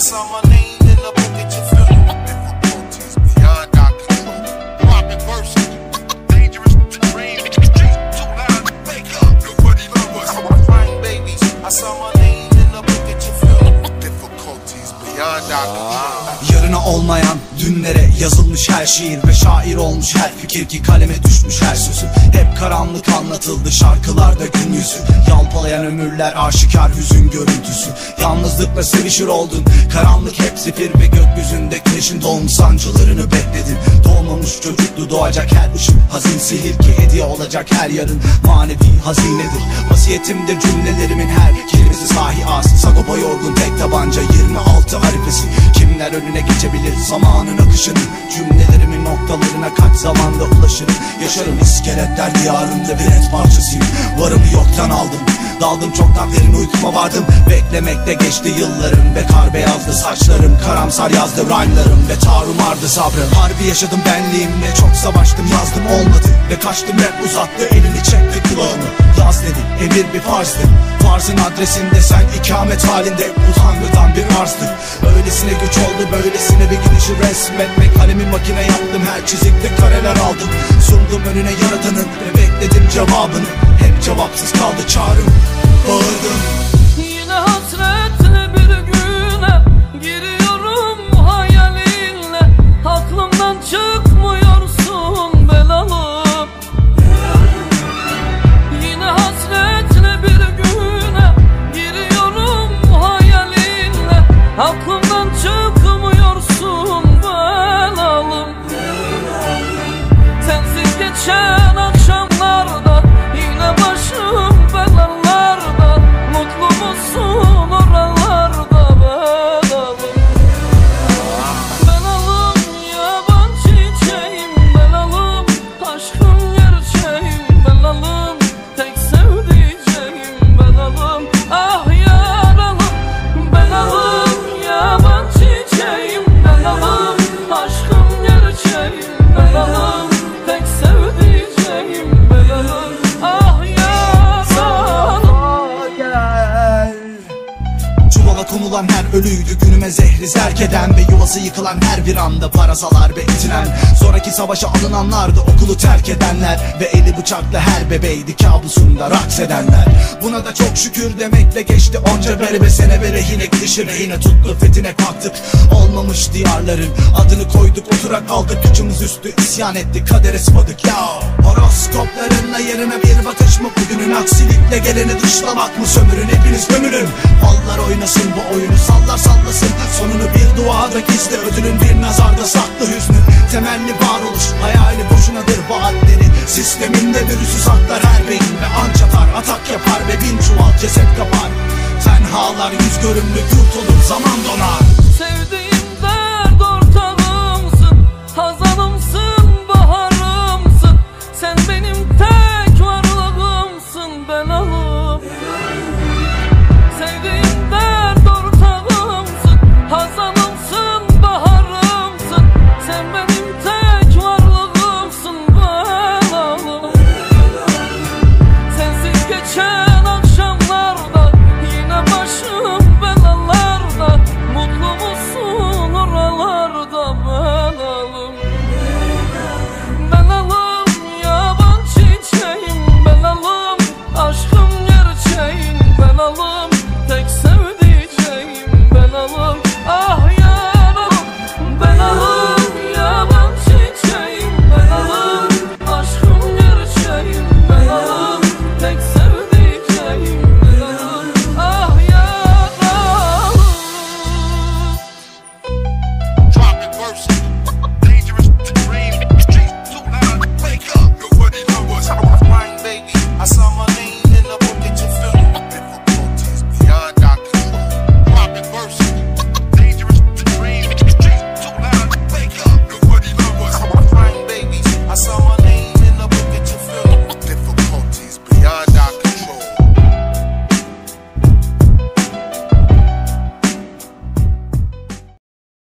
I saw my name in the book at your yazılmış her şiir Ve şair olmuş her fikir ki kaleme düşmüş her sözü. Hep karanlık anlatıldı şarkılarda gün yüzü. Yalpalayan ömürler aşikar hüzün görüntüsü. Yalnızlıkla sevişir oldun Karanlık hep zifir ve gökyüzünde güneşin doğum sancılarını bekledin. Doğmamış çocuklu doğacak her ışık Hazin sihir ki hediye olacak her yarın. Manevi hazinedir Vasiyetimdir cümlelerimin her kelimesi sahi az Sagopa yorgun tek tabanca 26 harifesi Kimler önüne geçebilir? Zamanın akışını Cümlelerimin noktalarına kaç zamanda ulaşırım? Yaşarım iskeletler diyarında bir et parçasıyım. Varımı yoktan aldım. Daldım çoktan derin uykuma vardım. Beklemekte geçti yıllarım. Ve kar beyazdı saçlarım Karamsar yazdı rhyme'larım Ve tarumardı sabrım. Harbi yaşadım benliğimle Çok savaştım yazdım olmadı. Ve kaçtım rap uzattı elini çekti kulağımı Yaz dedi emir bir farzdı Farzın adresinde sen ikamet halinde Bu tanrıdan bir arzdı Öylesine güç oldu böylesine bir gidişi resmetmek Kalemi makine yaptım her çizikte kareler aldım. Sundum önüne yaradanın ve bekledim cevabını. Hep cevapsız kaldı çağrım Çuvala konulan her ölüydü günüme zehri zerk eden Ve yuvası yıkılan her bir anda parasalar ve itilen. Sonraki savaşa alınanlardı okulu terk edenler Ve eli bıçakla her bebeydi kabusunda raks edenler. Buna da çok şükür demekle geçti onca beri ve sene ve rehine gidişi rehine tuttu fetine kalktık. Olmamış diyarların adını koyduk oturak aldık gücümüz üstü isyan ettik kadere sıvadık. Ya Horoskoplarınla yerine bir bakış mı? Bugünün aksilikle geleni dışlamak mı? Sömürün hepiniz gömülün. Fallar oynasın bu oyunu sallar sallasın. Sonunu bir duada gizli ödülün bir nazarda saklı hüznün Temelli varoluş hayali boşunadır vaatleri Sisteminde virüsü saklar her beyin ve anç atar. Atak yapar ve bin çuval ceset kapar. Tenhalar yüz görümlü yurt olur zaman donar someone